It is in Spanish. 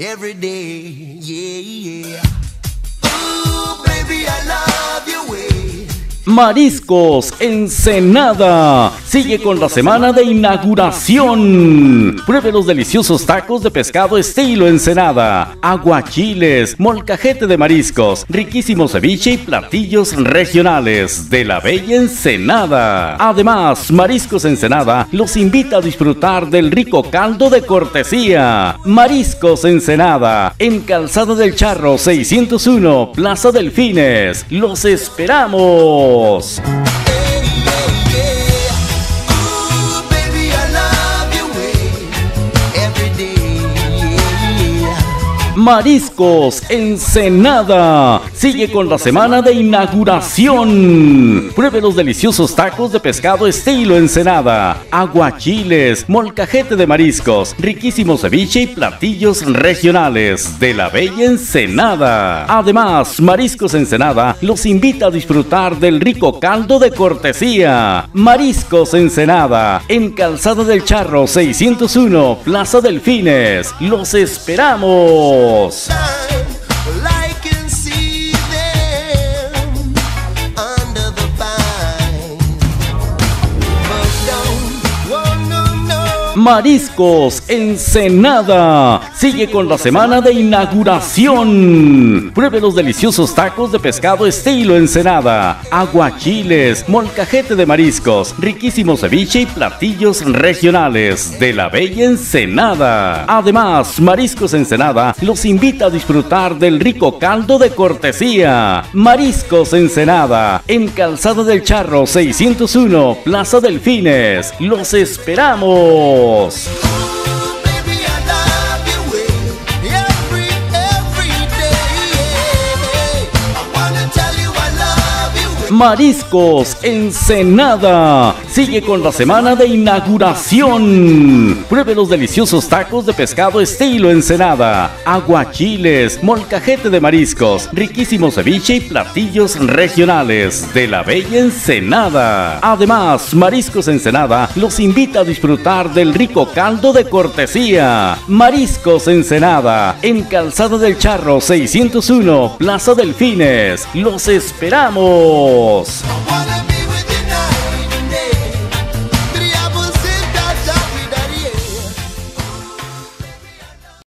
every day. Yeah, yeah. Mariscos Ensenada. Sigue con la semana de inauguración. Pruebe los deliciosos tacos de pescado estilo Ensenada, aguachiles, molcajete de mariscos, riquísimo ceviche y platillos regionales de la bella Ensenada. Además, Mariscos Ensenada los invita a disfrutar del rico caldo de cortesía. Mariscos Ensenada, en Calzada del Charro 601, Plaza Delfines. Los esperamos. Motos. Mariscos Ensenada. Sigue con la semana de inauguración. Pruebe los deliciosos tacos de pescado estilo Ensenada, aguachiles, molcajete de mariscos, riquísimo ceviche y platillos regionales de la bella Ensenada. Además, Mariscos Ensenada los invita a disfrutar del rico caldo de cortesía. Mariscos Ensenada, en Calzada del Charro 601, Plaza Delfines. Los esperamos. Santos. Mariscos Ensenada. Sigue con la semana de inauguración. Pruebe los deliciosos tacos de pescado estilo Ensenada, aguachiles, molcajete de mariscos, riquísimo ceviche y platillos regionales de la bella Ensenada. Además, Mariscos Ensenada los invita a disfrutar del rico caldo de cortesía. Mariscos Ensenada, en Calzada del Charro 601, Plaza Delfines. Los esperamos. Balls. Mariscos Ensenada. Sigue con la semana de inauguración. Pruebe los deliciosos tacos de pescado estilo Ensenada, aguachiles, molcajete de mariscos, riquísimo ceviche y platillos regionales de la bella Ensenada. Además, Mariscos Ensenada los invita a disfrutar del rico caldo de cortesía. Mariscos Ensenada, en Calzada del Charro 601, Plaza Delfines. Los esperamos. Voz.